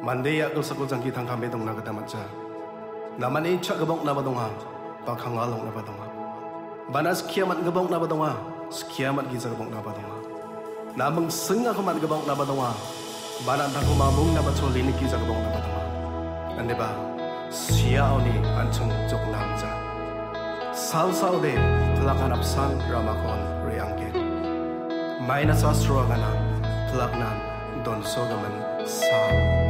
Mande ya kul sakul jangki thang khambe dong na macha. Namane cha gabong na badonga. Pa khangalong na badonga. Banas kiamat gabong na badonga. Kiamat giza gabong na badonga. Namang senga kamat gabong na badonga. Banan thang kumamung na batso linik giza gabong na badonga. Ande ba? Siya oni anchung jok namja. Sal sal de telakan apsan ramakon riangke. Minus astro gana telaknan don sogaman sal.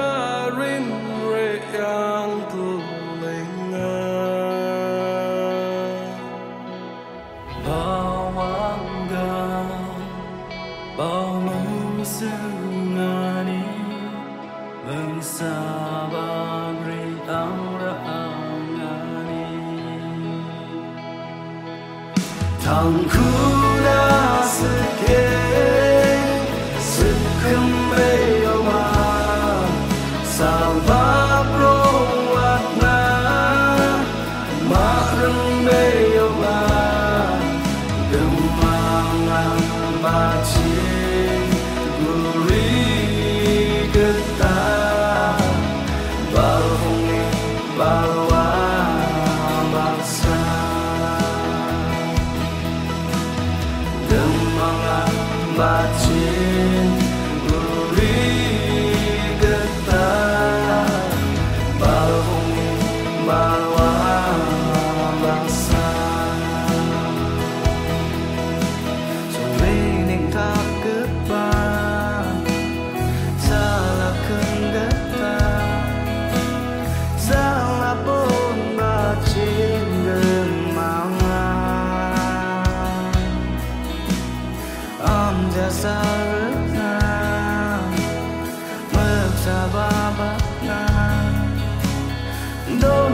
长哭。